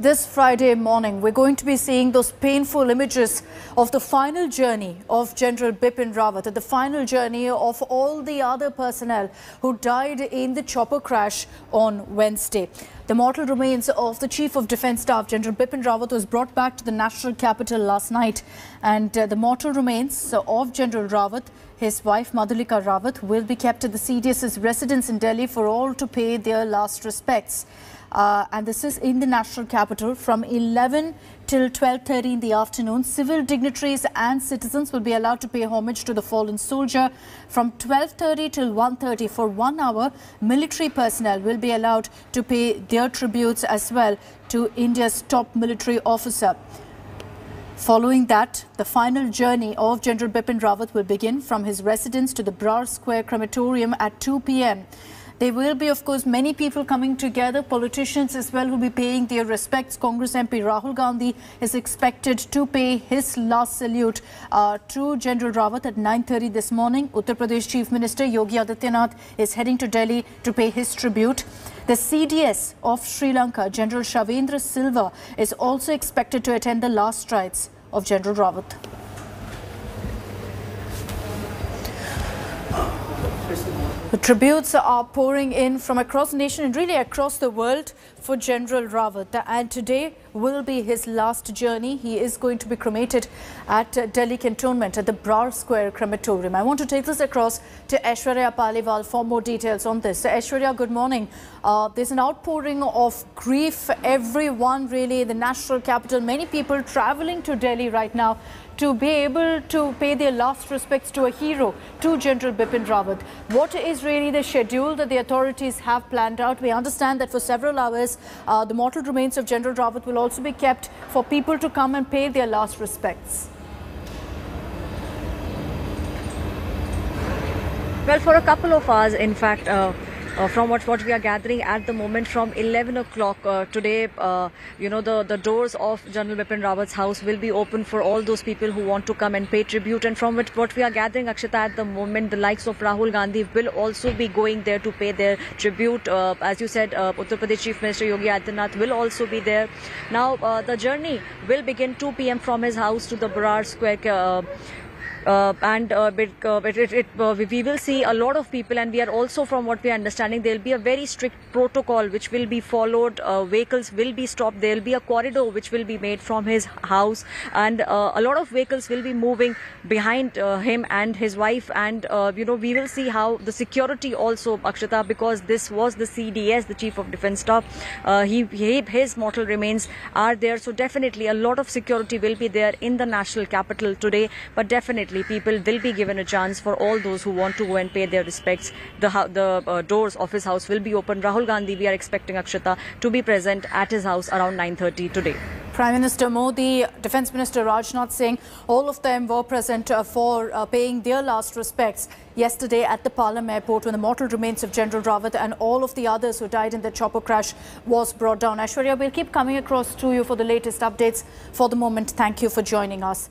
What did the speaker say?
this Friday morning, we're going to be seeing those painful images of the final journey of General Bipin Rawat, the final journey of all the other personnel who died in the chopper crash on Wednesday. The mortal remains of the Chief of Defence Staff, General Bipin Rawat, was brought back to the national capital last night. And uh, the mortal remains of General Rawat, his wife Madhulika Rawat, will be kept at the CDS's residence in Delhi for all to pay their last respects. Uh, and this is in the national capital from 11 till 12.30 in the afternoon. Civil dignitaries and citizens will be allowed to pay homage to the fallen soldier. From 12.30 till 1.30 for one hour, military personnel will be allowed to pay their tributes as well to India's top military officer. Following that, the final journey of General Bipin Rawat will begin from his residence to the Brar Square crematorium at 2 p.m. There will be, of course, many people coming together, politicians as well, who will be paying their respects. Congress MP Rahul Gandhi is expected to pay his last salute uh, to General Rawat at 9.30 this morning. Uttar Pradesh Chief Minister Yogi Adityanath is heading to Delhi to pay his tribute. The CDS of Sri Lanka, General Shavendra Silva, is also expected to attend the last rites of General Rawat. The tributes are pouring in from across the nation and really across the world for General Rawat. And today will be his last journey. He is going to be cremated at Delhi Cantonment at the Brar Square Crematorium. I want to take this across to Aishwarya Paliwal for more details on this. So Aishwarya, good morning. Uh, there's an outpouring of grief. Everyone really in the national capital, many people traveling to Delhi right now to be able to pay their last respects to a hero, to General Bipin Rawat. What is really the schedule that the authorities have planned out? We understand that for several hours, uh, the mortal remains of General Rawat will also be kept for people to come and pay their last respects. Well, for a couple of hours, in fact, uh, uh, from what, what we are gathering at the moment from 11 o'clock uh, today, uh, you know, the, the doors of General Bipin Rawat's house will be open for all those people who want to come and pay tribute. And from what, what we are gathering, Akshita, at the moment, the likes of Rahul Gandhi will also be going there to pay their tribute. Uh, as you said, uh, Uttar Pradesh Chief Minister Yogi Adityanath will also be there. Now, the journey will begin 2 p.m. from his house to the Brar Square. Uh, and uh, uh, it, it, we will see a lot of people and we are also from what we are understanding there will be a very strict protocol which will be followed vehicles will be stopped there will be a corridor which will be made from his house and a lot of vehicles will be moving behind him and his wife and you know we will see how the security also Akshita because this was the CDS the chief of defense staff he, he his mortal remains are there. So definitely a lot of security will be there in the national capital today but definitely people will be given a chance for all those who want to go and pay their respects. The, the uh, doors of his house will be open. Rahul Gandhi, we are expecting Akshita to be present at his house around 9.30 today. Prime Minister Modi, Defence Minister Rajnath Singh, all of them were present uh, for uh, paying their last respects yesterday at the Palam airport when the mortal remains of General Rawat and all of the others who died in the chopper crash was brought down. Aishwarya, we'll keep coming across to you for the latest updates. For the moment, thank you for joining us.